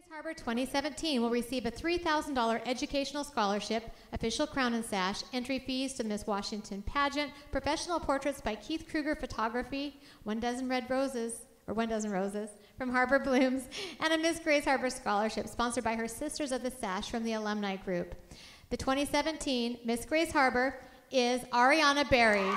Grays Harbor 2017 will receive a $3,000 educational scholarship, official crown and sash, entry fees to the Miss Washington pageant, professional portraits by Keith Kruger Photography, one dozen red roses, or one dozen roses, from Harbor Blooms, and a Miss Grays Harbor scholarship sponsored by her Sisters of the Sash from the alumni group. The 2017 Miss Grays Harbor is Ariana Berry.